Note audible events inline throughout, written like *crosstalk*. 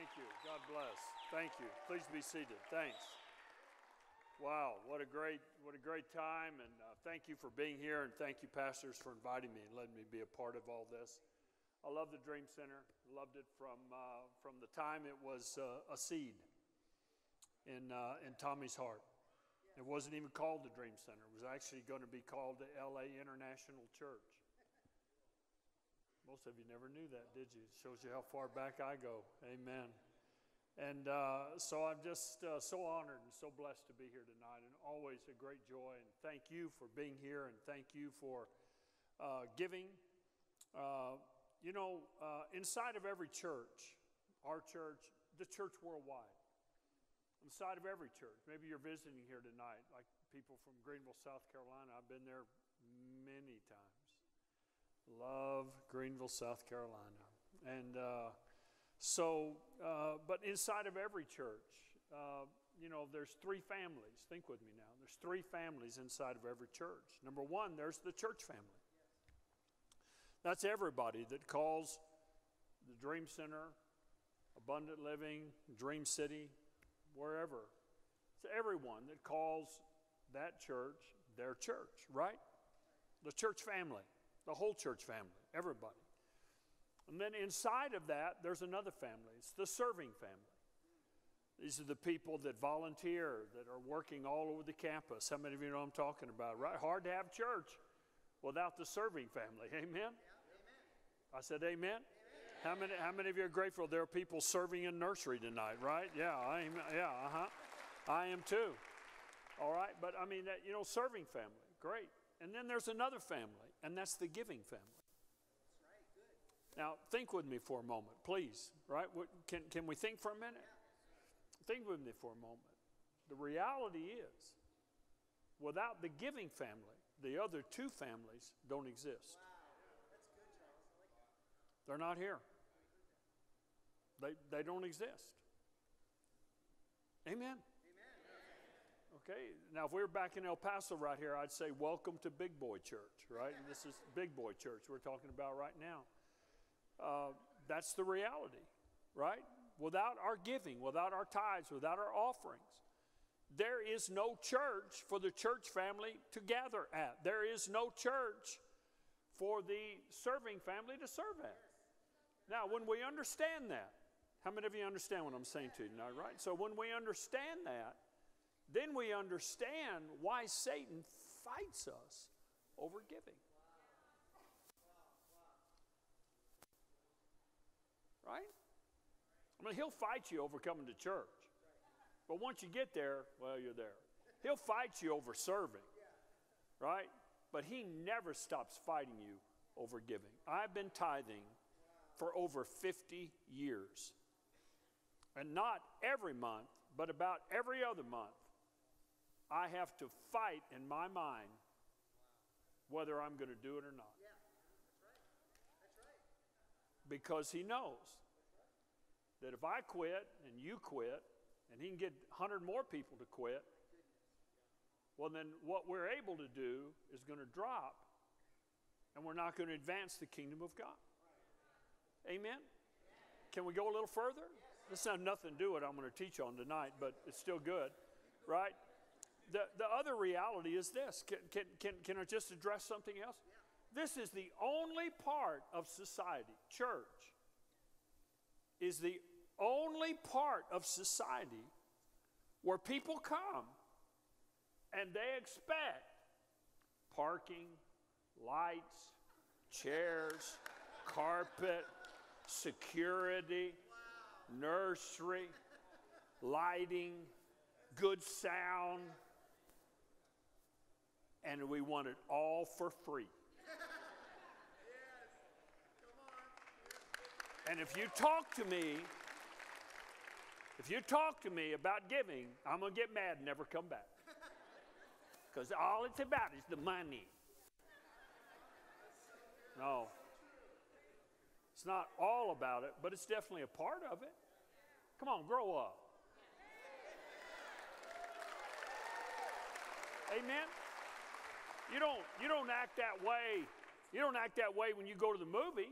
Thank you. God bless. Thank you. Please be seated. Thanks. Wow, what a great, what a great time, and uh, thank you for being here, and thank you, pastors, for inviting me and letting me be a part of all this. I love the Dream Center. Loved it from uh, from the time it was uh, a seed in uh, in Tommy's heart. It wasn't even called the Dream Center. It was actually going to be called the LA International Church. Most of you never knew that, did you? It Shows you how far back I go. Amen. And uh, so I'm just uh, so honored and so blessed to be here tonight, and always a great joy. And thank you for being here, and thank you for uh, giving. Uh, you know, uh, inside of every church, our church, the church worldwide, inside of every church, maybe you're visiting here tonight, like people from Greenville, South Carolina. I've been there many times. Love Greenville, South Carolina. And uh, so, uh, but inside of every church, uh, you know, there's three families. Think with me now. There's three families inside of every church. Number one, there's the church family. That's everybody that calls the Dream Center, Abundant Living, Dream City, wherever. It's everyone that calls that church their church, right? The church family, the whole church family, everybody. And then inside of that, there's another family. It's the serving family. These are the people that volunteer, that are working all over the campus. How many of you know I'm talking about? Right? Hard to have church without the serving family. *laughs* Amen? Yeah, I said, Amen. amen. How many, how many of you are grateful there are people serving in nursery tonight, right? Yeah, I am, yeah, uh-huh. I am too. All right, but I mean, that, you know, serving family, great. And then there's another family, and that's the giving family. Now, think with me for a moment, please. Right? Can, can we think for a minute? Think with me for a moment. The reality is, without the giving family, the other two families don't exist. They're not here. They, they don't exist. Amen. Okay, now if we were back in El Paso right here, I'd say, Welcome to Big Boy Church, right? And this is Big Boy Church we're talking about right now. Uh, that's the reality, right? Without our giving, without our tithes, without our offerings, there is no church for the church family to gather at. There is no church for the serving family to serve at. Now, when we understand that, how many of you understand what I'm saying to you now, right? So, when we understand that, then we understand why Satan fights us over giving. Right? I mean, he'll fight you over coming to church. But once you get there, well, you're there. He'll fight you over serving. Right? But he never stops fighting you over giving. I've been tithing for over 50 years. And not every month, but about every other month, I have to fight in my mind whether I'm going to do it or not. Because he knows that if I quit and you quit, and he can get 100 more people to quit, well, then what we're able to do is going to drop, and we're not going to advance the kingdom of God. Amen? Can we go a little further? This has nothing to do with what I'm going to teach on tonight, but it's still good, right? The, the other reality is this. Can, can, can, can I just address something else? This is the only part of society, church, is the only part of society where people come and they expect parking, lights, chairs, carpet, security, nursery, lighting, good sound, and we want it all for free. And if you talk to me, if you talk to me about giving, I'm going to get mad and never come back. Because all it's about is the money. No. It's not all about it, but it's definitely a part of it. Come on, grow up. Amen. You don't you don't act that way. You don't act that way when you go to the movie.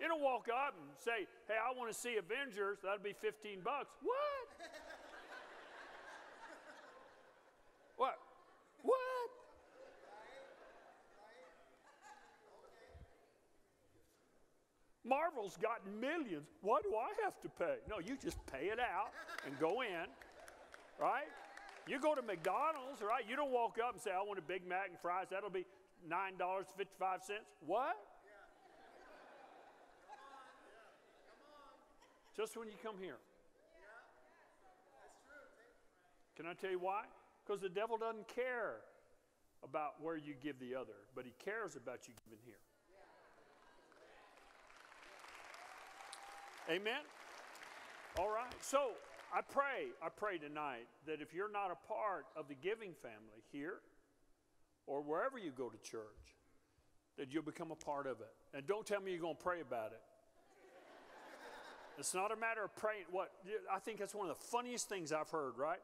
You don't walk up and say, hey, I want to see Avengers. That'll be 15 bucks. What? what? What? Marvel's got millions. Why do I have to pay? No, you just pay it out and go in, right? You go to McDonald's, right? You don't walk up and say, I want a Big Mac and fries. That'll be $9.55. What? Just when you come here. Can I tell you why? Because the devil doesn't care about where you give the other, but he cares about you giving here. Amen? All right. So I pray, I pray tonight that if you're not a part of the giving family here or wherever you go to church, that you'll become a part of it. And don't tell me you're going to pray about it. It's not a matter of praying. What I think that's one of the funniest things I've heard, right?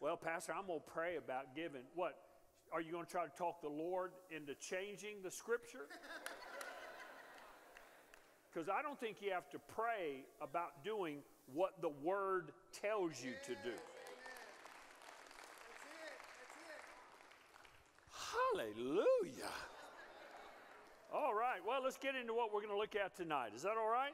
Well, Pastor, I'm going to pray about giving. What? Are you going to try to talk the Lord into changing the scripture? *laughs* Because I don't think you have to pray about doing what the Word tells you to do. Hallelujah. All right, well, let's get into what we're going to look at tonight. Is that all right?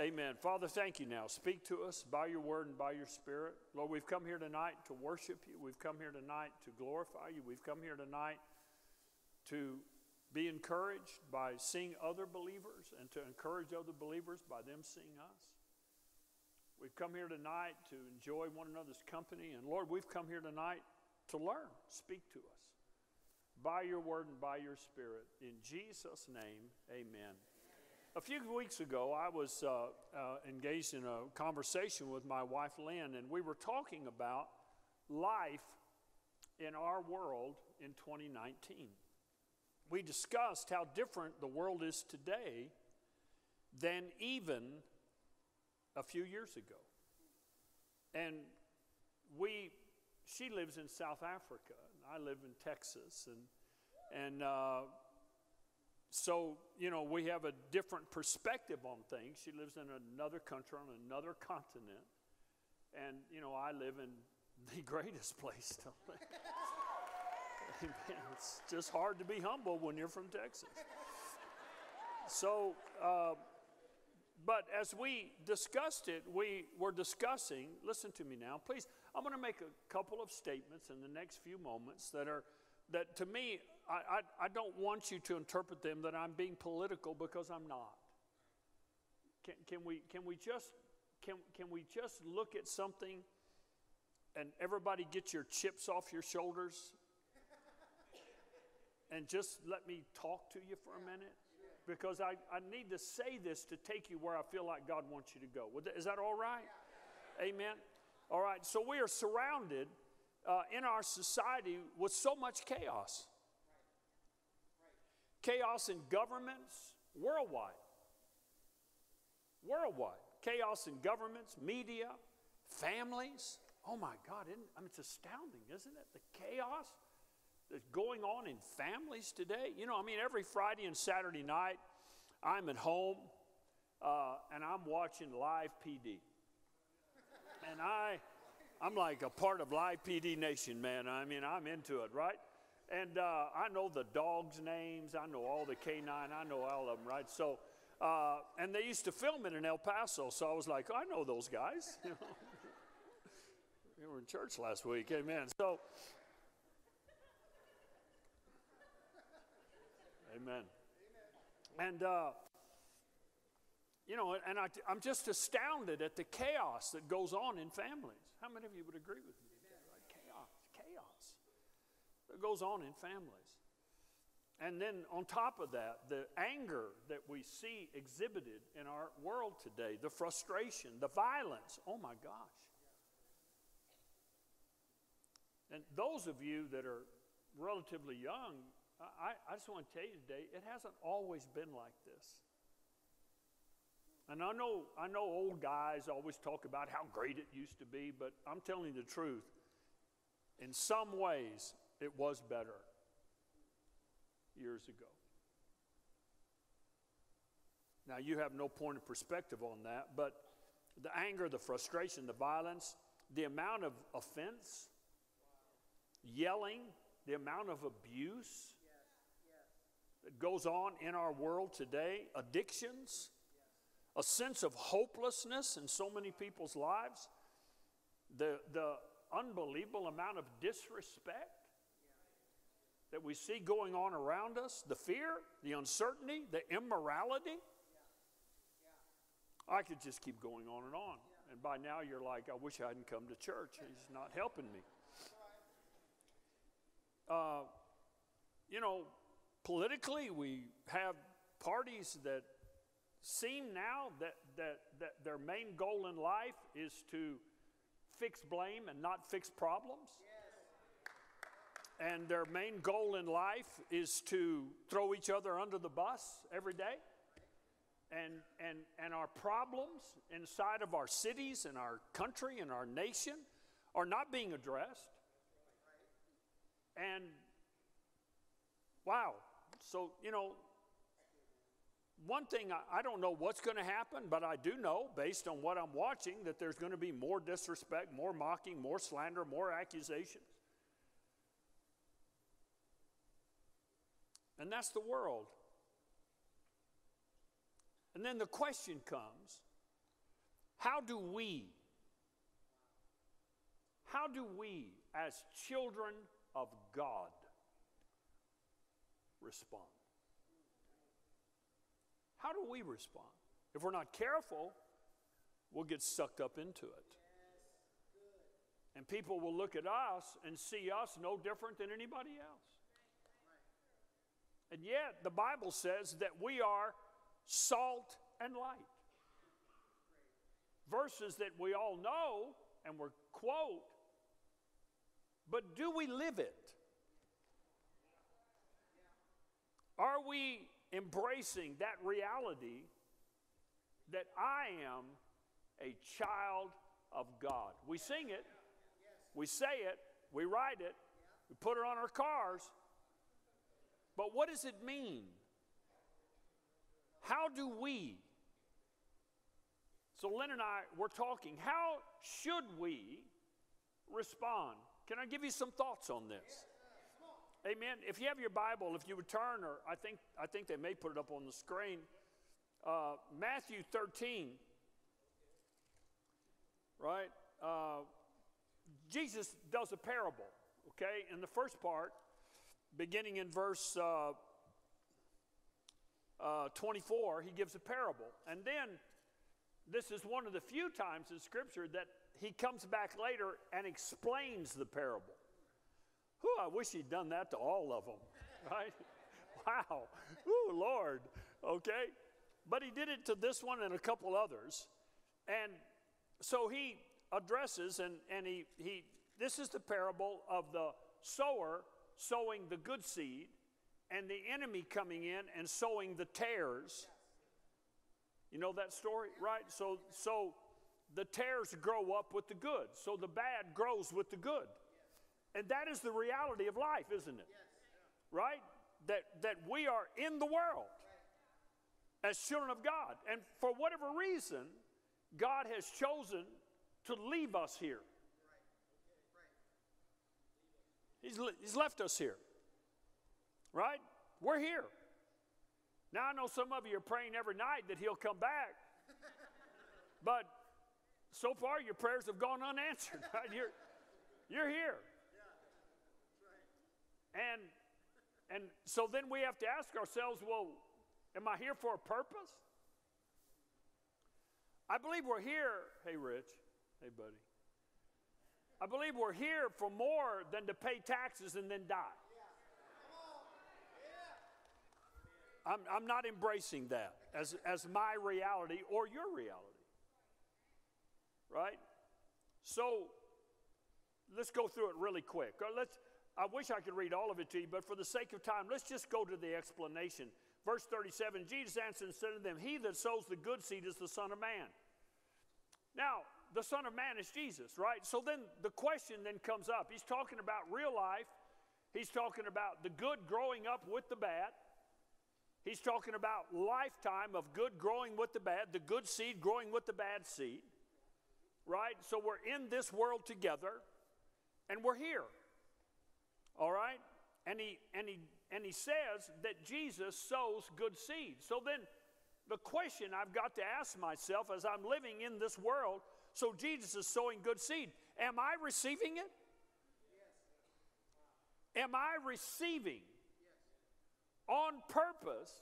Amen. Father, thank you now. Speak to us by your word and by your spirit. Lord, we've come here tonight to worship you. We've come here tonight to glorify you. We've come here tonight to be encouraged by seeing other believers and to encourage other believers by them seeing us. We've come here tonight to enjoy one another's company. And Lord, we've come here tonight to learn. Speak to us by your word and by your spirit. In Jesus' name, amen. A few weeks ago, I was uh, uh, engaged in a conversation with my wife Lynn, and we were talking about life in our world in 2019. We discussed how different the world is today than even a few years ago. And we, she lives in South Africa, and I live in Texas, and, and uh, so, you know, we have a different perspective on things. She lives in another country, on another continent, and, you know, I live in the *laughs* greatest place to live. *laughs* it's just hard to be humble when you're from Texas. So, uh, but as we discussed it, we were discussing, listen to me now, please. I'm going to make a couple of statements in the next few moments that are, that to me, I, I, I don't want you to interpret them that I'm being political because I'm not. Can, can, we, can, we just, can, can we just look at something and everybody get your chips off your shoulders and just let me talk to you for a minute? Because I, I need to say this to take you where I feel like God wants you to go. Is that all right? Amen. All right, so we are surrounded uh, in our society with so much chaos. Chaos in governments worldwide. Worldwide. Chaos in governments, media, families. Oh my God, I mean, it's astounding, isn't it? The chaos that's going on in families today. You know, I mean, every Friday and Saturday night, I'm at home uh, and I'm watching Live PD. And I, I'm like a part of Live PD Nation, man. I mean, I'm into it, right? And uh, I know the dogs' names. I know all the K9. I know all of them, right? So, uh, and they used to film it in El Paso. So I was like, I know those guys. *laughs* You know? we were in church last week. Amen. So, Amen. And, uh, you know, and I, am just astounded at the chaos that goes on in families. How many of you would agree with me? Right? Chaos, chaos that goes on in families. And then on top of that, the anger that we see exhibited in our world today, the frustration, the violence. Oh my gosh. And those of you that are relatively young, I, I just want to tell you today, it hasn't always been like this. And I know, I know old guys always talk about how great it used to be, but I'm telling you the truth. In some ways, it was better years ago. Now, you have no point of perspective on that, but the anger, the frustration, the violence, the amount of offense, yelling, the amount of abuse that goes on in our world today, addictions, a sense of hopelessness in so many people's lives, the, the unbelievable amount of disrespect that we see going on around us, the fear, the uncertainty, the immorality. I could just keep going on and on. And by now you're like, I wish I hadn't come to church. He's not helping me. Uh, you know, politically, we have parties that seem now that, that, that their main goal in life is to fix blame and not fix problems. And their main goal in life is to throw each other under the bus every day. And, and, and our problems inside of our cities and our country and our nation are not being addressed. And wow, so, you know, one thing, I, I don't know what's going to happen, but I do know, based on what I'm watching, that there's going to be more disrespect, more mocking, more slander, more accusations. And that's the world. And then the question comes how do we, how do we, as children of God, respond? How do we respond? If we're not careful, we'll get sucked up into it. And people will look at us and see us no different than anybody else. And yet, the Bible says that we are salt and light. Verses that we all know and we quote, but do we live it? Are we embracing that reality that I am a child of God? We sing it, we say it, we write it, we put it on our cars, but what does it mean? How do we? So, Lynn and I, we're talking. How should we respond? Can I give you some thoughts on this? Amen. If you have your Bible, if you would turn, or I think, I think they may put it up on the screen, uh, Matthew 13, right? Uh, Jesus does a parable, okay? In the first part, beginning in verse uh, uh, 24, he gives a parable. And then this is one of the few times in Scripture that he comes back later and explains the parable. Whew, I wish he'd done that to all of them, *laughs* right? wow. Ooh, Lord. Okay. But he did it to this one and a couple others. And so he addresses, and, and he, he, this is the parable of the sower sowing the good seed and the enemy coming in and sowing the tares. You know that story, right? So, so the tares grow up with the good. So the bad grows with the good. And that is the reality of life, isn't it? Right? That, that we are in the world as children of God. And for whatever reason, God has chosen to leave us here. He's, he's left us here. Right? We're here. Now, I know some of you are praying every night that He'll come back. *laughs* But so far, your prayers have gone unanswered. *laughs* Right? You're, you're here. And, and so then we have to ask ourselves well, am I here for a purpose? I believe we're here. Hey, Rich. Hey, buddy. I believe we're here for more than to pay taxes and then die. I'm, I'm not embracing that as, as my reality or your reality. Right? So let's go through it really quick. Uh, let's, I wish I could read all of it to you, but for the sake of time, let's just go to the explanation. Verse 37 Jesus answered and said to them, He that sows the good seed is the Son of Man. Now, the Son of Man is Jesus, right? So then the question then comes up. He's talking about real life, he's talking about the good growing up with the bad. He's talking about lifetime of good growing with the bad, the good seed growing with the bad seed. Right? So we're in this world together and we're here. All right? And he and he and he says that Jesus sows good seed. So then the question I've got to ask myself as I'm living in this world, so Jesus is sowing good seed. Am I receiving it? Am I receiving on purpose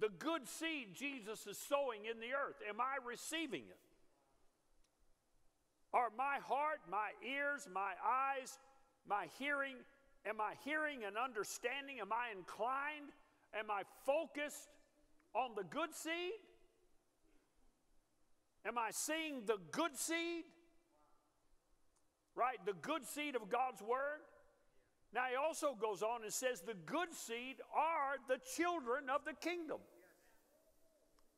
the good seed Jesus is sowing in the earth? Am I receiving it? Are my heart, my ears, my eyes, my hearing, am I hearing and understanding? Am I inclined? Am I focused on the good seed? Am I seeing the good seed? Right? The good seed of God's Word? Now, he also goes on and says, The good seed are the children of the kingdom.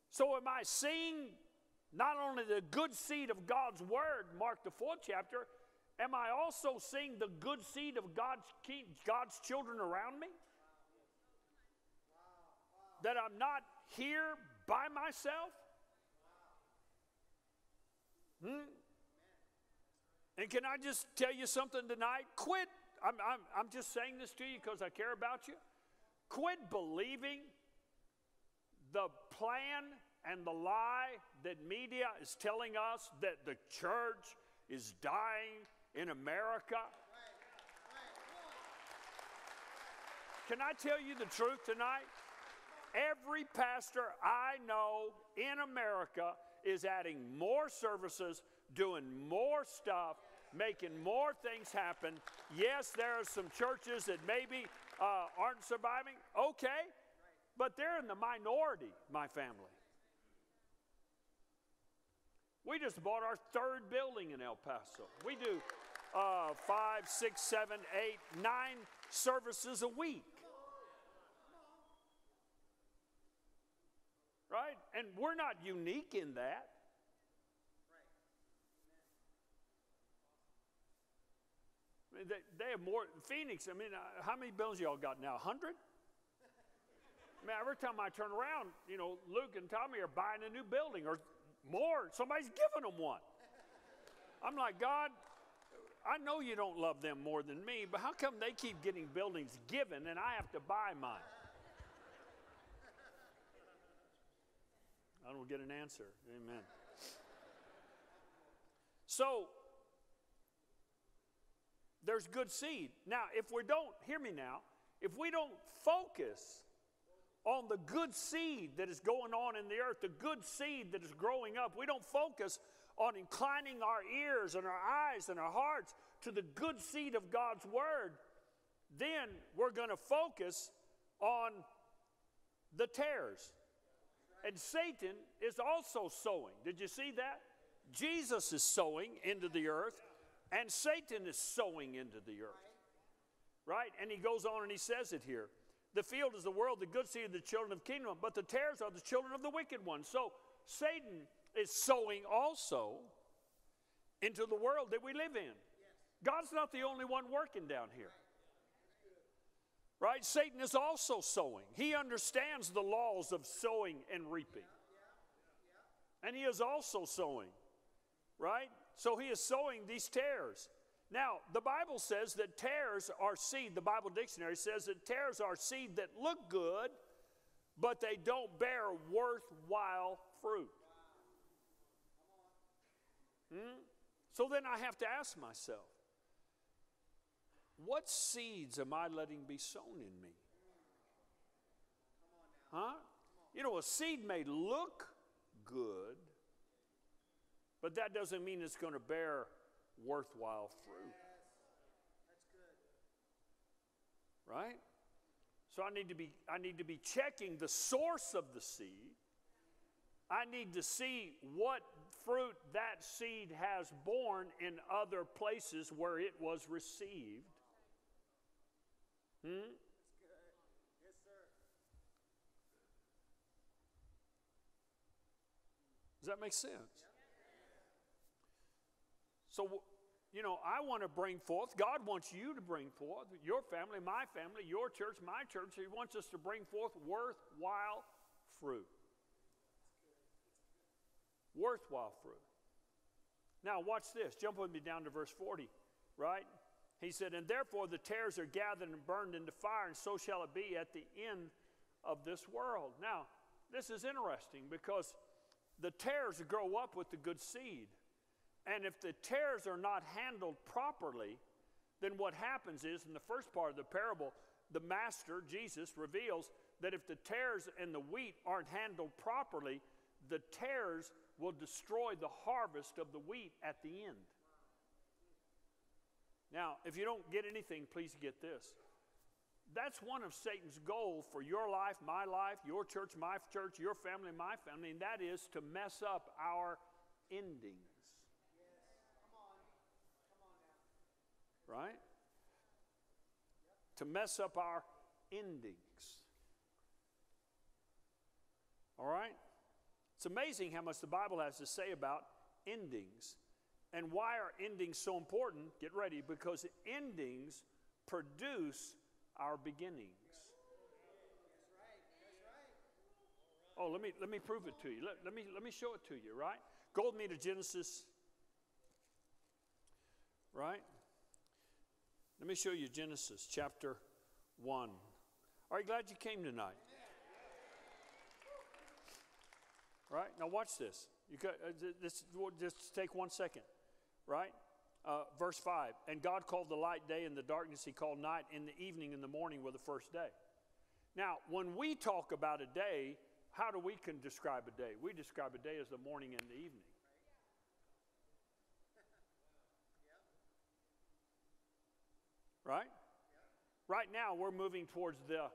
So, am I seeing not only the good seed of God's word, Mark the fourth chapter, am I also seeing the good seed of God's, God's children around me? That I'm not here by myself? Hmm? And can I just tell you something tonight? Quit I'm, I'm, I'm just saying this to you because I care about you. Quit believing the plan and the lie that media is telling us that the church is dying in America. Can I tell you the truth tonight? Every pastor I know in America is adding more services, doing more stuff, making more things happen. Yes, there are some churches that maybe uh, aren't surviving. Okay, but they're in the minority, my family. We just bought our third building in El Paso. We do uh, five, six, seven, eight, nine services a week. Right? And we're not unique in that. mean, they, they have more. Phoenix, I mean, uh, how many buildings y'all got now? 100? I mean, every time I turn around, you know, Luke and Tommy are buying a new building or more. Somebody's giving them one. I'm like, God, I know you don't love them more than me, but how come they keep getting buildings given and I have to buy mine? I don't get an answer. Amen. So, there's good seed. Now, if we don't, hear me now, if we don't focus on the good seed that is going on in the earth, the good seed that is growing up, we don't focus on inclining our ears and our eyes and our hearts to the good seed of God's word, then we're going to focus on the tares. And Satan is also sowing. Did you see that? Jesus is sowing into the earth. And Satan is sowing into the earth. Right? And he goes on and he says it here. The field is the world, the good seed of the children of the kingdom, but the tares are the children of the wicked one. So Satan is sowing also into the world that we live in. God's not the only one working down here. Right? Satan is also sowing. He understands the laws of sowing and reaping. And he is also sowing. Right? So he is sowing these tares. Now, the Bible says that tares are seed. The Bible dictionary says that tares are seed that look good, but they don't bear worthwhile fruit. Hmm? So then I have to ask myself, what seeds am I letting be sown in me? Huh? You know, a seed may look good, but that doesn't mean it's going to bear worthwhile fruit. Right? So I need to be I need to be checking the source of the seed. I need to see what fruit that seed has borne in other places where it was received. Hmm? Does that make sense? So you know, I want to bring forth, God wants you to bring forth, your family, my family, your church, my church, He wants us to bring forth worthwhile fruit. Worthwhile fruit. Now, watch this. Jump with me down to verse 40, right? He said, And therefore the tares are gathered and burned into fire, and so shall it be at the end of this world. Now, this is interesting because the tares grow up with the good seed. And if the tares are not handled properly, then what happens is, in the first part of the parable, the master, Jesus, reveals that if the tares and the wheat aren't handled properly, the tares will destroy the harvest of the wheat at the end. Now, if you don't get anything, please get this. That's one of Satan's goals for your life, my life, your church, my church, your family, my family, and that is to mess up our endings. right? To mess up our endings. All right? It's amazing how much the Bible has to say about endings. And why are endings so important? Get ready, because endings produce our beginnings. Oh, let me, let me prove it to you. Let, let, me, let me show it to you, right? Go with me to Genesis, right? Let me show you Genesis chapter 1. Are you glad you came tonight? Right? Now, watch this. You got, uh, this just take one second. Right? Uh, verse 5 And God called the light day, and the darkness he called night, and the evening and the morning were the first day. Now, when we talk about a day, how do we can describe a day? We describe a day as the morning and the evening. Right? Right now, we're moving towards the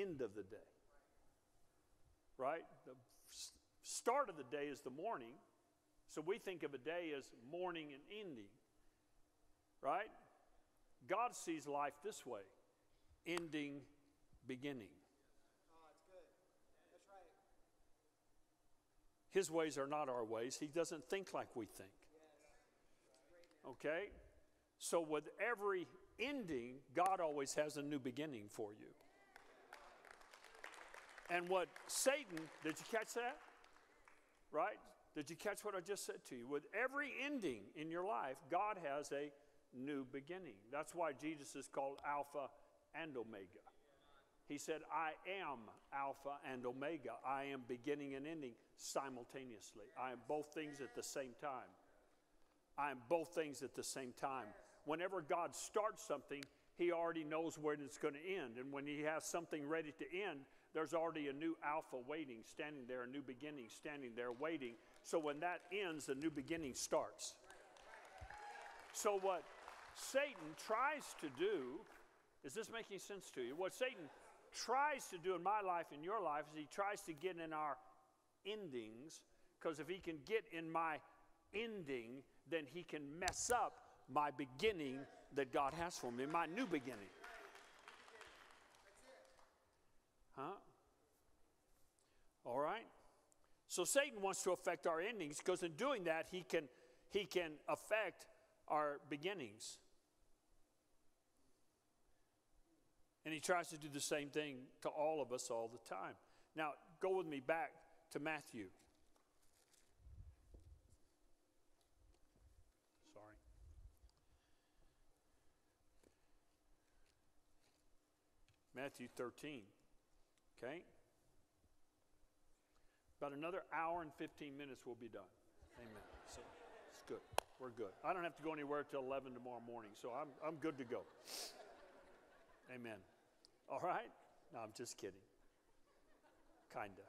end of the day. Right? The start of the day is the morning. So we think of a day as morning and ending. Right? God sees life this way ending, beginning. His ways are not our ways. He doesn't think like we think. Okay? So, with every ending, God always has a new beginning for you. And what Satan, did you catch that? Right? Did you catch what I just said to you? With every ending in your life, God has a new beginning. That's why Jesus is called Alpha and Omega. He said, I am Alpha and Omega. I am beginning and ending simultaneously. I am both things at the same time. I am both things at the same time whenever God starts something, He already knows where it's going to end. And when He has something ready to end, there's already a new Alpha waiting, standing there, a new beginning standing there waiting. So when that ends, a new beginning starts. So, what Satan tries to do, is this making sense to you? What Satan tries to do in my life, in your life, is he tries to get in our endings, because if he can get in my ending, then he can mess up my beginning that God has for me, my new beginning. Huh? All right? So Satan wants to affect our endings because in doing that, he can, he can affect our beginnings. And he tries to do the same thing to all of us all the time. Now, go with me back to Matthew. Sorry. Matthew 13. Okay? About another hour and 15 minutes we'll be done. Amen. So it's good. We're good. I don't have to go anywhere till 11 tomorrow morning, so I'm, I'm good to go. Amen. All right? No, I'm just kidding. Kinda.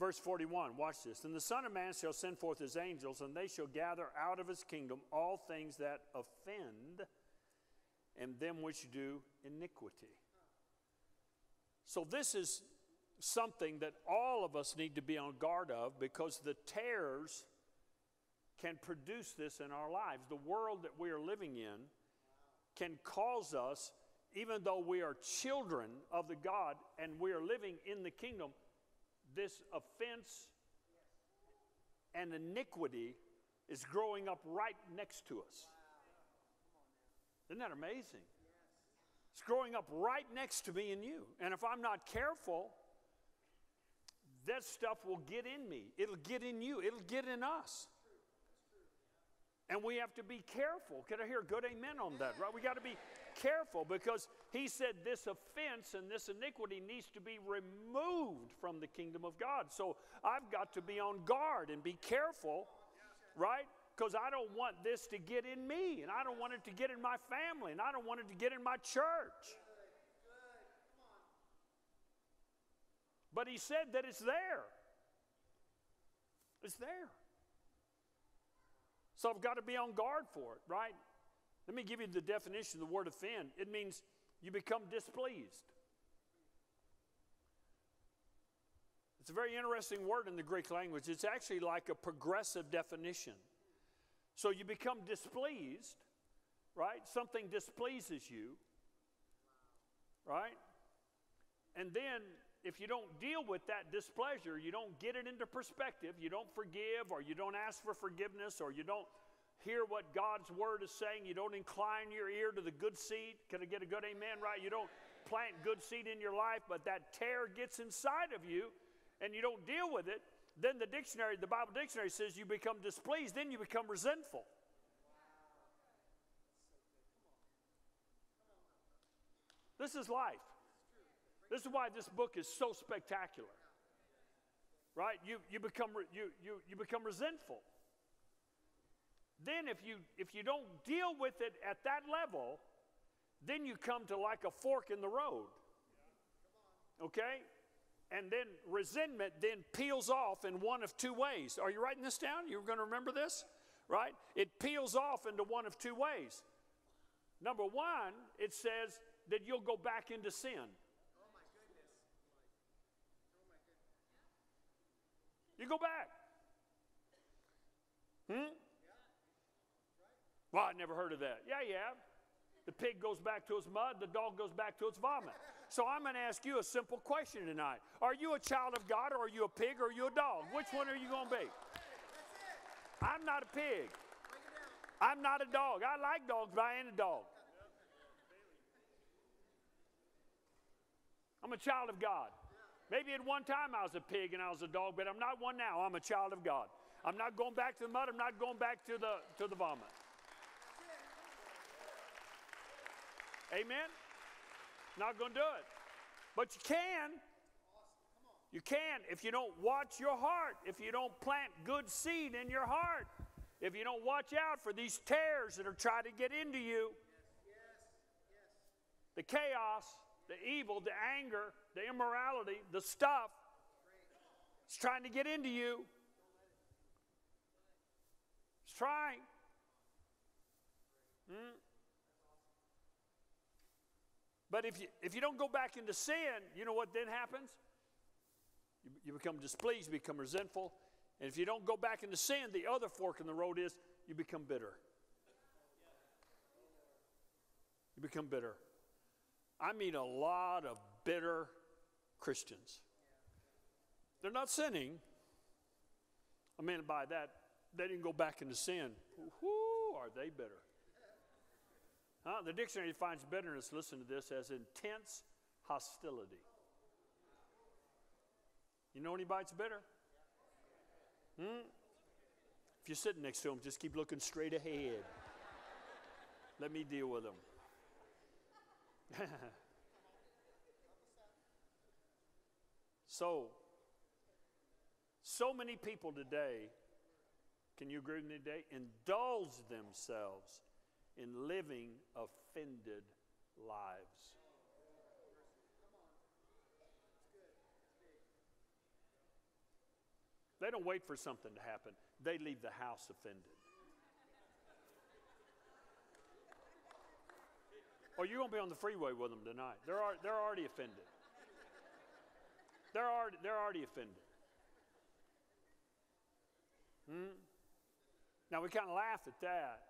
Verse 41, watch this. And the Son of Man shall send forth his angels, and they shall gather out of his kingdom all things that offend and them which do iniquity. So, this is something that all of us need to be on guard of because the tares can produce this in our lives. The world that we are living in can cause us, even though we are children of the God and we are living in the kingdom, this offense and iniquity is growing up right next to us. Isn't that amazing? It's growing up right next to me and you. And if I'm not careful, that stuff will get in me. It'll get in you. It'll get in us. And we have to be careful. Can I hear a good amen on that, right? We got to be careful because he said this offense and this iniquity needs to be removed from the kingdom of God. So I've got to be on guard and be careful, right? Because I don't want this to get in me, and I don't want it to get in my family, and I don't want it to get in my church. But he said that it's there. It's there. So I've got to be on guard for it, right? Let me give you the definition of the word offend. It means you become displeased. It's a very interesting word in the Greek language. It's actually like a progressive definition. So you become displeased, right? Something displeases you, right? And then if you don't deal with that displeasure, you don't get it into perspective, you don't forgive, or you don't ask for forgiveness, or you don't hear what God's word is saying, you don't incline your ear to the good seed. Can I get a good amen, right? You don't plant good seed in your life, but that tare gets inside of you and you don't deal with it. Then the dictionary, the Bible dictionary says you become displeased, then you become resentful. This is life. This is why this book is so spectacular. Right? You, you, become, you, you, you become resentful. Then if you if you don't deal with it at that level, then you come to like a fork in the road. Okay? And then resentment then peels off in one of two ways. Are you writing this down? You're going to remember this? Right? It peels off into one of two ways. Number one, it says that you'll go back into sin. You go back. Hmm? Well, I never heard of that. Yeah, yeah. The pig goes back to its mud, the dog goes back to its vomit. So I'm going to ask you a simple question tonight. Are you a child of God, or are you a pig, or are you a dog? Which one are you going to be? I'm not a pig. I'm not a dog. I like dogs, but I ain't a dog. I'm a child of God. Maybe at one time I was a pig and I was a dog, but I'm not one now. I'm a child of God. I'm not going back to the mud. I'm not going back to the, to the vomit. Amen? Not going to do it. But you can. You can if you don't watch your heart, if you don't plant good seed in your heart, if you don't watch out for these tares that are trying to get into you. The chaos, the evil, the anger, the immorality, the stuff. It's trying to get into you. It's trying. Hmm? But if you, if you don't go back into sin, you know what then happens? You, you become displeased, you become resentful. And if you don't go back into sin, the other fork in the road is you become bitter. You become bitter. I mean, a lot of bitter Christians. They're not sinning. I mean, by that, they didn't go back into sin. Are they bitter? Uh, the dictionary defines bitterness, listen to this, as intense hostility. You know anybody's bitter? Hmm? If you're sitting next to them, just keep looking straight ahead. Let me deal with them. *laughs* so, so many people today, can you agree with me today, indulge themselves in living offended lives. They don't wait for something to happen, they leave the house offended. Or you won't be on the freeway with them tonight. They're, they're already offended. They're already, they're already offended. Hmm? Now we kind of laugh at that.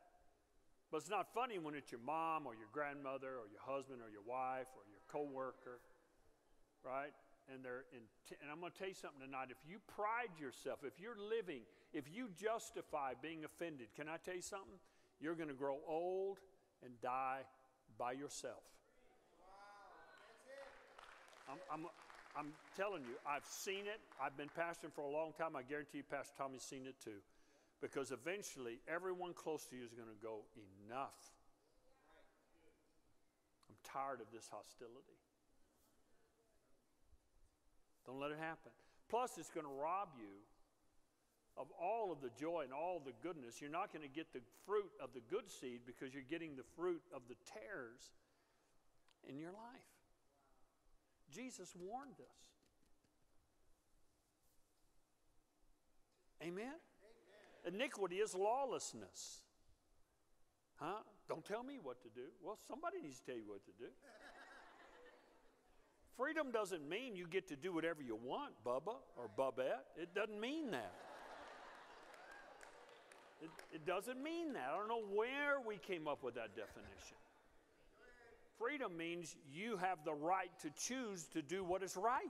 But it's not funny when it's your mom or your grandmother or your husband or your wife or your coworker, right? and they're in, and I'm going to tell you something tonight. If you pride yourself, if you're living, if you justify being offended, can I tell you something? You're going to grow old and die by yourself. I'm, I'm, I'm telling you, I've seen it. I've been pastoring for a long time. I guarantee you, Pastor Tommy's seen it too. Because eventually, everyone close to you is going to go, enough. I'm tired of this hostility. Don't let it happen. Plus, it's going to rob you of all of the joy and all the goodness. You're not going to get the fruit of the good seed because you're getting the fruit of the tares in your life. Jesus warned us. Amen? Amen? Iniquity is lawlessness. Huh? Don't tell me what to do. Well, somebody needs to tell you what to do. *laughs* Freedom doesn't mean you get to do whatever you want, Bubba or Bubette. It doesn't mean that. *laughs* It, it doesn't mean that. I don't know where we came up with that definition. Freedom means you have the right to choose to do what is right.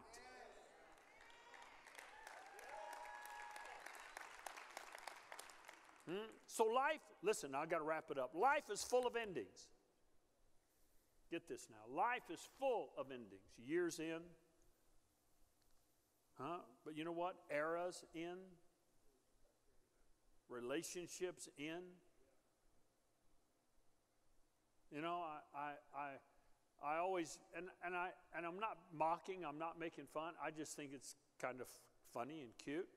Hmm? So, life, listen, I got to wrap it up. Life is full of endings. Get this now. Life is full of endings. Years in, huh? But you know what? Eras in, relationships in. You know, I, I, I, I always, and, and, I, and I'm not mocking, I'm not making fun. I just think it's kind of funny and cute.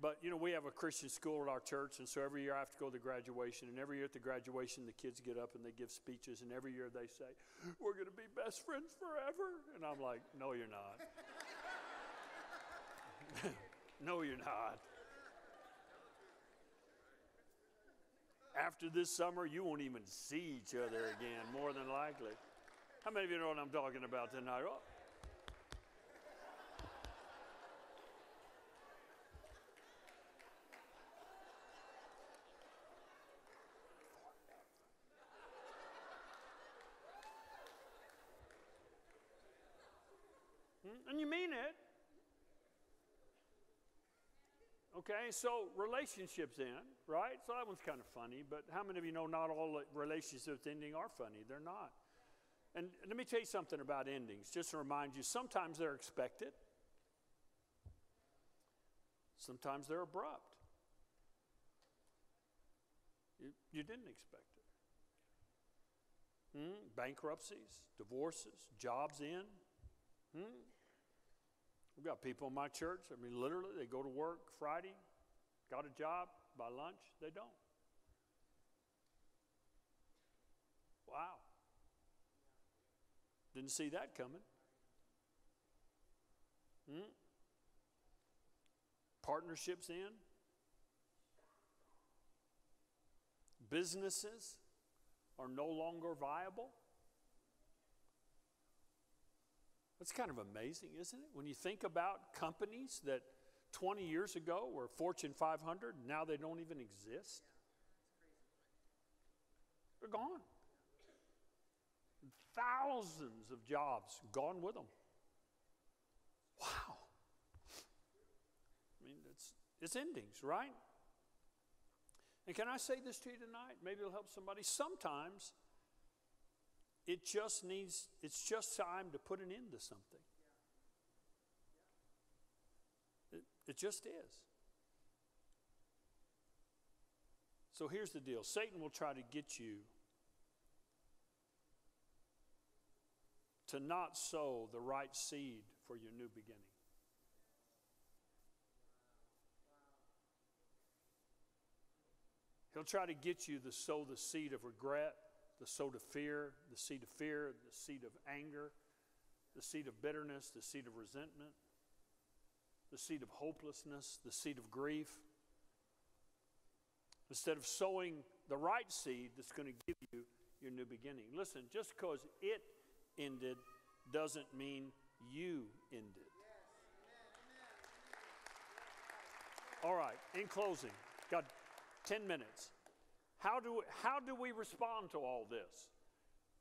But, you know, we have a Christian school at our church, and so every year I have to go to graduation. And every year at the graduation, the kids get up and they give speeches, and every year they say, We're going to be best friends forever. And I'm like, No, you're not. *laughs* no, you're not. After this summer, you won't even see each other again, more than likely. How many of you know what I'm talking about tonight? Oh. Hmm? And you mean it. Okay, so relationships end, right? So that one's kind of funny, but how many of you know not all relationships ending are funny? They're not. And let me tell you something about endings, just to remind you sometimes they're expected, sometimes they're abrupt. You, you didn't expect it. Hmm? Bankruptcies, divorces, jobs end. Hmm? We've got people in my church, I mean, literally, they go to work Friday, got a job, by lunch, they don't. Wow. Didn't see that coming. Hmm? Partnerships in. Businesses are no longer viable. That's kind of amazing, isn't it? When you think about companies that 20 years ago were Fortune 500, now they don't even exist. They're gone. Thousands of jobs gone with them. Wow. I mean, it's, it's endings, right? And can I say this to you tonight? Maybe it'll help somebody. Sometimes it just needs, it's just time to put an end to something. It, it just is. So here's the deal Satan will try to get you to not sow the right seed for your new beginning. He'll try to get you to sow the seed of regret, the seed of fear, the seed of fear, the seed of anger, the seed of bitterness, the seed of resentment, the seed of hopelessness, the seed of grief. Instead of sowing the right seed that's going to give you your new beginning. Listen, just because it ended doesn't mean you ended. All right, in closing, got 10 minutes. How do, how do we respond to all this?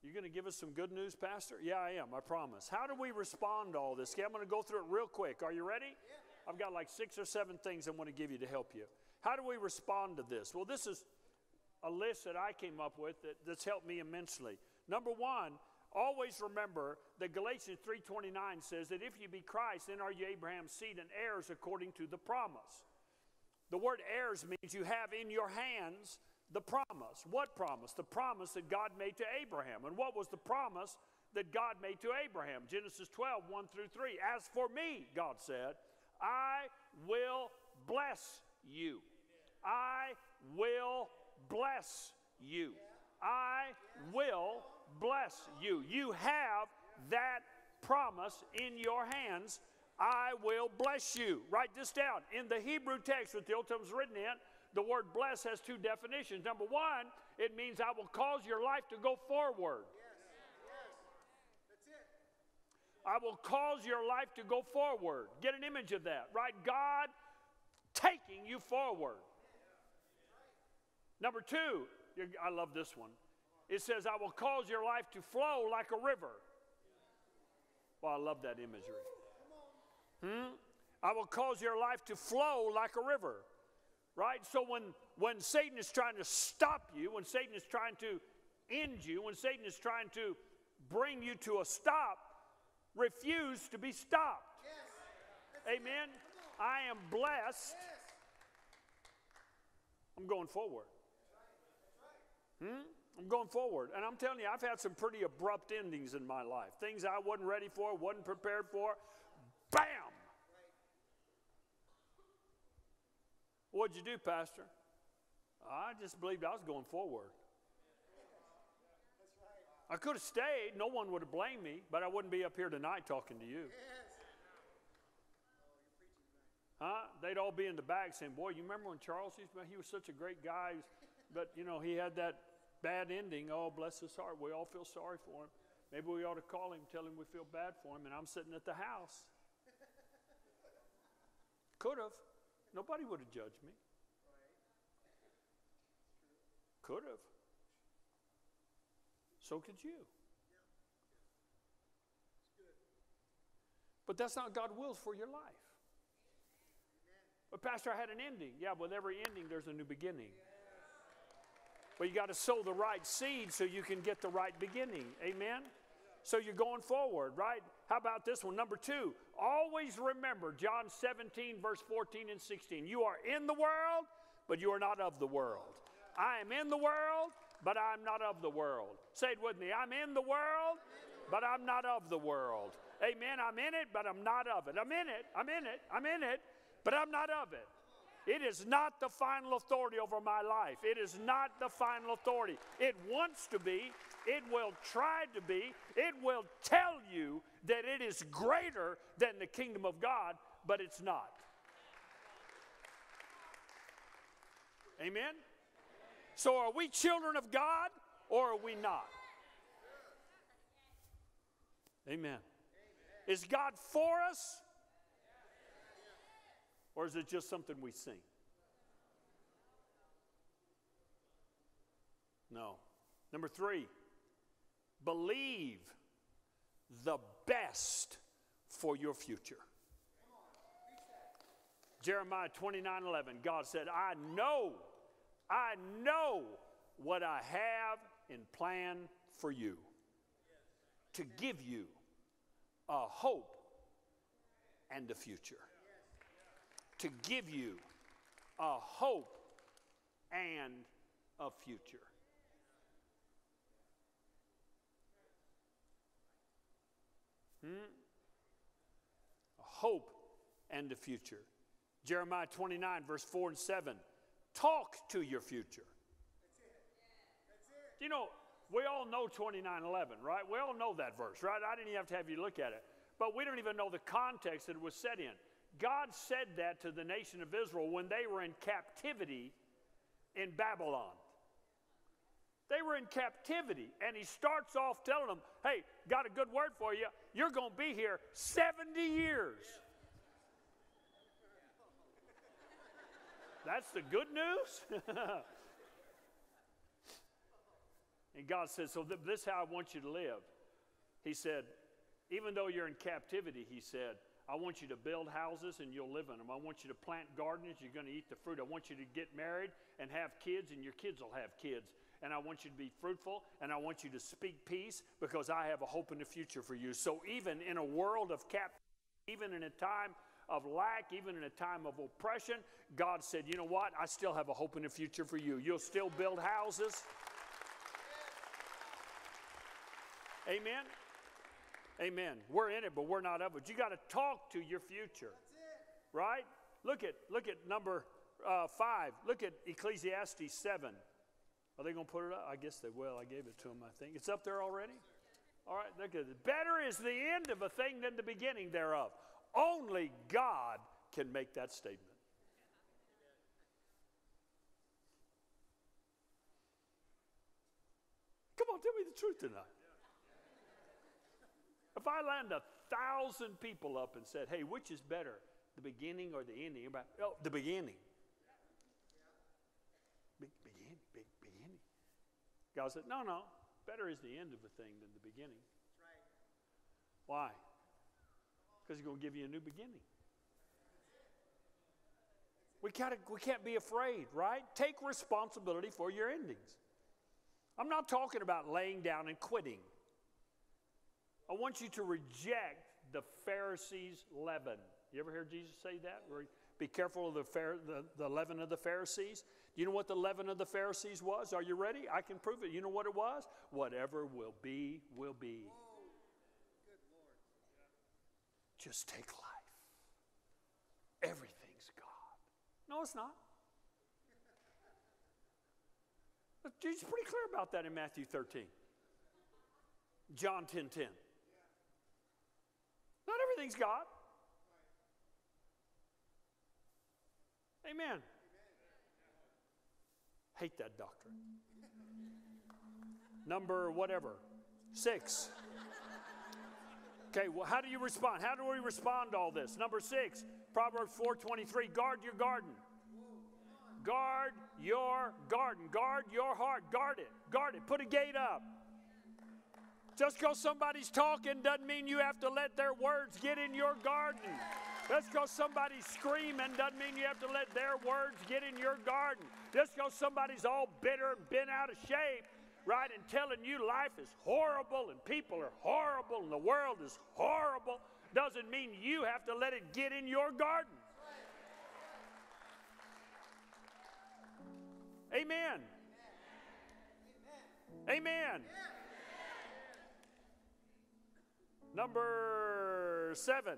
You're going to give us some good news, Pastor? Yeah, I am, I promise. How do we respond to all this? Okay, I'm going to go through it real quick. Are you ready? Yeah. I've got like six or seven things I want to give you to help you. How do we respond to this? Well, this is a list that I came up with that, that's helped me immensely. Number one, always remember that Galatians 3:29 says that if you be Christ, then are you Abraham's seed and heirs according to the promise. The word heirs means you have in your hands the promise. What promise? The promise that God made to Abraham. And what was the promise that God made to Abraham? Genesis 12, 1 through 3. As for me, God said, I will bless you. I will bless you. I will bless you. You have that promise in your hands. I will bless you. Write this down. In the Hebrew text that the Old Testament is written in, the word bless has two definitions. Number one, it means I will cause your life to go forward. I will cause your life to go forward. Get an image of that, right? God taking you forward. Number two, I love this one. It says, I will cause your life to flow like a river. Well, I love that imagery. Hmm? I will cause your life to flow like a river. Right? So when, when Satan is trying to stop you, when Satan is trying to end you, when Satan is trying to bring you to a stop, refuse to be stopped. Yes. Amen. I am blessed. Yes. I'm going forward. Hmm? I'm going forward. And I'm telling you, I've had some pretty abrupt endings in my life. Things I wasn't ready for, wasn't prepared for. Bam! What'd you do, Pastor? I just believed I was going forward. I could have stayed. No one would have blamed me, but I wouldn't be up here tonight talking to you. Huh? They'd all be in the back saying, Boy, you remember when Charles, he was such a great guy, but, you know, he had that bad ending. Oh, bless his heart. We all feel sorry for him. Maybe we ought to call him, tell him we feel bad for him, and I'm sitting at the house. Could have. Nobody would have judged me. Could have. So could you. But that's not God's will for your life. But, Pastor, I had an ending. Yeah, with every ending, there's a new beginning. But you got to sow the right seed so you can get the right beginning. Amen? So you're going forward, right? How about this one? Number two, always remember John 17, verse 14 and 16. You are in the world, but you are not of the world. I am in the world, but I'm not of the world. Say it with me. I'm in the world, but I'm not of the world. Amen. I'm in it, but I'm not of it. I'm in it. I'm in it. I'm in it, but I'm not of it. It is not the final authority over my life. It is not the final authority. It wants to be, it will try to be, it will tell you that it is greater than the kingdom of God, but it's not. Amen? So are we children of God or are we not? Amen. Is God for us or is it just something we sing? No. Number three, believe the best for your future. Jeremiah 29 11, God said, I know, I know what I have in plan for you to give you a hope and a future to give you a hope and a future. Hmm? A hope and a future. Jeremiah 29, verse 4 and 7. Talk to your future. You know, we all know 29 11, right? We all know that verse, right? I didn't even have to have you look at it. But we don't even know the context that it was set in. God said that to the nation of Israel when they were in captivity in Babylon. They were in captivity, and he starts off telling them, Hey, got a good word for you. You're going to be here 70 years. That's the good news. *laughs* And God said, So th- this is how I want you to live. He said, Even though you're in captivity, He said, I want you to build houses and you'll live in them. I want you to plant gardens, you're going to eat the fruit. I want you to get married and have kids, and your kids will have kids. And I want you to be fruitful, and I want you to speak peace because I have a hope in the future for you. So, even in a world of captivity, even in a time of lack, even in a time of oppression, God said, You know what? I still have a hope in the future for you. You'll still build houses. Amen. Amen. We're in it, but we're not of it. You got to talk to your future. Right? Look at look at number uh, five. Look at Ecclesiastes seven. Are they going to put it up? I guess they will. I gave it to them. I think it's up there already. All right. Look at it. Better is the end of a thing than the beginning thereof. Only God can make that statement. Come on, tell me the truth tonight. If I lined a thousand people up and said, hey, which is better, the beginning or the ending? About, oh, the beginning. Be- beginning, be- beginning. God said, no, no, better is the end of a thing than the beginning. Why? Because he's going to give you a new beginning. We, gotta, we can't be afraid, right? Take responsibility for your endings. I'm not talking about laying down and quitting. I want you to reject the Pharisees' leaven. You ever hear Jesus say that? Be careful of the, the, the leaven of the Pharisees. Do you know what the leaven of the Pharisees was? Are you ready? I can prove it. You know what it was? Whatever will be, will be. Just take life. Everything's God. No, it's not. But Jesus is pretty clear about that in Matthew 13. John 10 10. Not everything's God. Amen. Hate that doctrine. Number whatever. Six. Okay, well, how do you respond? How do we respond to all this? Number six, Proverbs 4:23. Guard your garden. Guard your garden. Guard your heart. Guard it. Guard it. Put a gate up. Just because somebody's talking doesn't mean you have to let their words get in your garden. Just because somebody's screaming doesn't mean you have to let their words get in your garden. Just because somebody's all bitter and bent out of shape, right, and telling you life is horrible and people are horrible and the world is horrible doesn't mean you have to let it get in your garden. Amen. Amen. Number seven.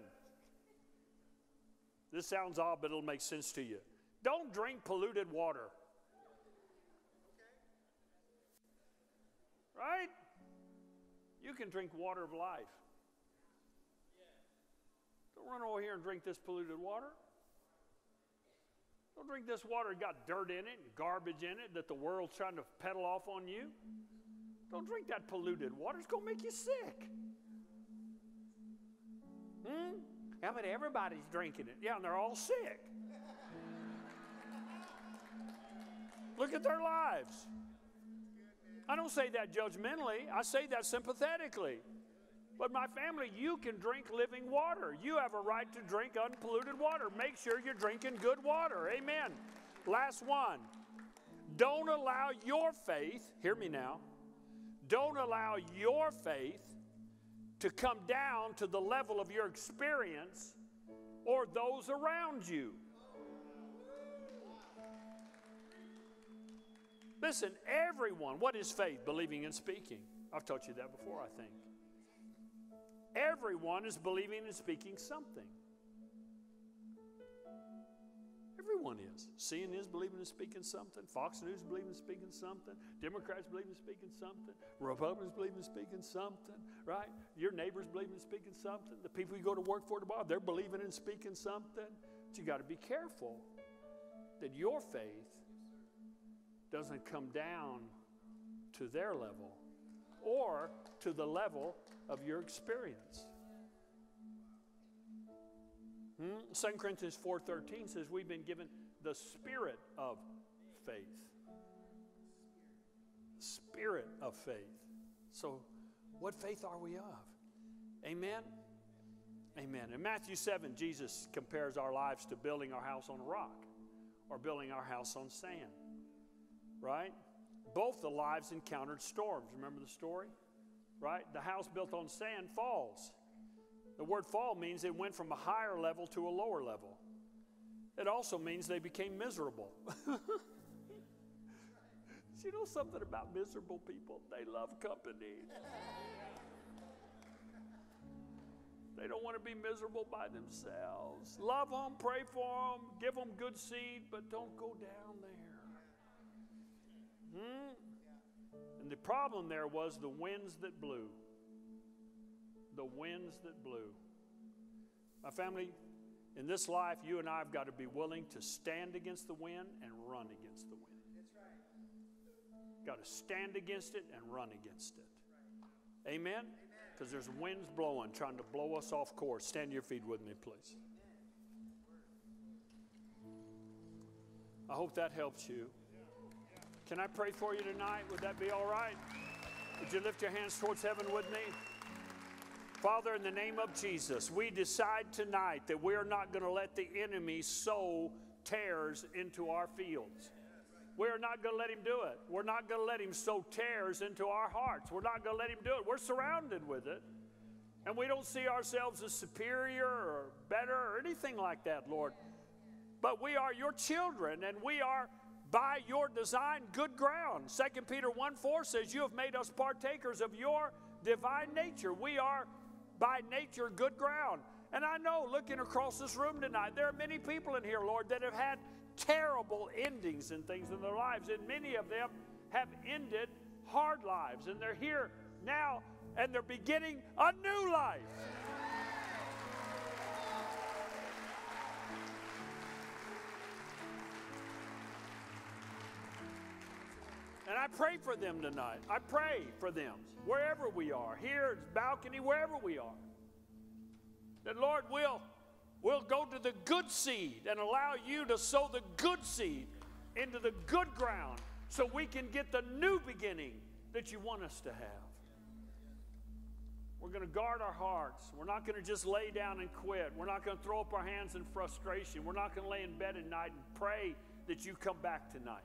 This sounds odd, but it'll make sense to you. Don't drink polluted water. Right? You can drink water of life. Don't run over here and drink this polluted water. Don't drink this water that got dirt in it and garbage in it that the world's trying to peddle off on you. Don't drink that polluted water. It's going to make you sick. Hmm? Yeah, but everybody's drinking it. Yeah, and they're all sick. Look at their lives. I don't say that judgmentally, I say that sympathetically. But my family, you can drink living water. You have a right to drink unpolluted water. Make sure you're drinking good water. Amen. Last one. Don't allow your faith, hear me now, don't allow your faith to come down to the level of your experience or those around you. Listen, everyone, what is faith? Believing and speaking. I've taught you that before, I think. Everyone is believing and speaking something. Everyone is. CNN is believing and speaking something. Fox News believing and speaking something. Democrats believing and speaking something. Republicans believing and speaking something. Right? Your neighbors believing and speaking something. The people you go to work for tomorrow, they're believing and speaking something. But you got to be careful that your faith doesn't come down to their level or to the level of your experience. Hmm? 2 Corinthians 4.13 says we've been given the spirit of faith. spirit of faith. So, what faith are we of? Amen? Amen. In Matthew 7, Jesus compares our lives to building our house on a rock or building our house on sand. Right? Both the lives encountered storms. Remember the story? Right? The house built on sand falls. The word fall means it went from a higher level to a lower level. It also means they became miserable. *laughs* you know something about miserable people? They love company. They don't want to be miserable by themselves. Love them, pray for them, give them good seed, but don't go down there. Hmm? And the problem there was the winds that blew. The winds that blew. My family, in this life, you and I have got to be willing to stand against the wind and run against the wind. Got to stand against it and run against it. Amen? because there's winds blowing, trying to blow us off course. Stand your feet with me, please. I hope that helps you. Can I pray for you tonight? Would that be all right? Would you lift your hands towards heaven with me? Father, in the name of Jesus, we decide tonight that we are not going to let the enemy sow tares into our fields. We're not going to let him do it. We're not going to let him sow tares into our hearts. We're not going to let him do it. We're surrounded with it. And we don't see ourselves as superior or better or anything like that, Lord. But we are your children and we are by your design good ground. 2 Peter 1 4 says, You have made us partakers of your divine nature. We are by nature good ground. And I know looking across this room tonight, there are many people in here, Lord, that have had terrible endings and things in their lives. And many of them have ended hard lives. And they're here now and they're beginning a new life. And I pray for them tonight. I pray for them wherever we are, here, balcony, wherever we are. That Lord will We'll go to the good seed and allow you to sow the good seed into the good ground so we can get the new beginning that you want us to have. We're going to guard our hearts. We're not going to just lay down and quit. We're not going to throw up our hands in frustration. We're not going to lay in bed at night and pray that you come back tonight.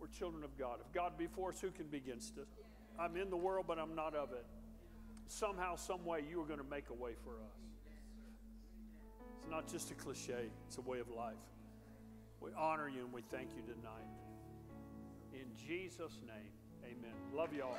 We're children of God. If God be for us, who can be against us? I'm in the world, but I'm not of it somehow, some way, you are going to make a way for us. It's not just a cliche, it's a way of life. We honor you and we thank you tonight. In Jesus' name, amen. Love y'all.